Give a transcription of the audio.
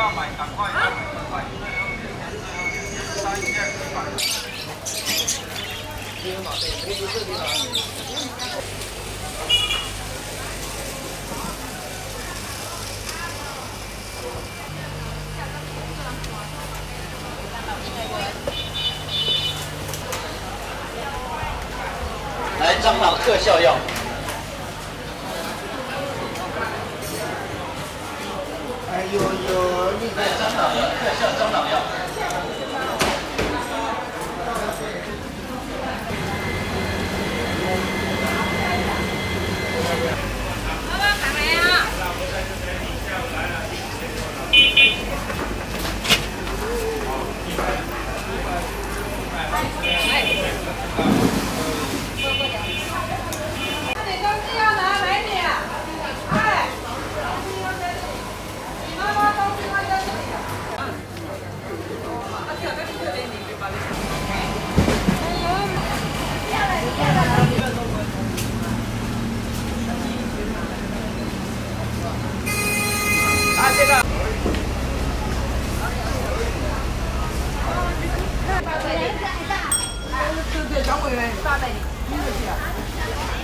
要买赶快，赶快。三件一百。天马对，可以这里了。来，蟑螂特效药。哎呦呦，你来，蟑螂药，特效蟑螂药。对，大概就是这个。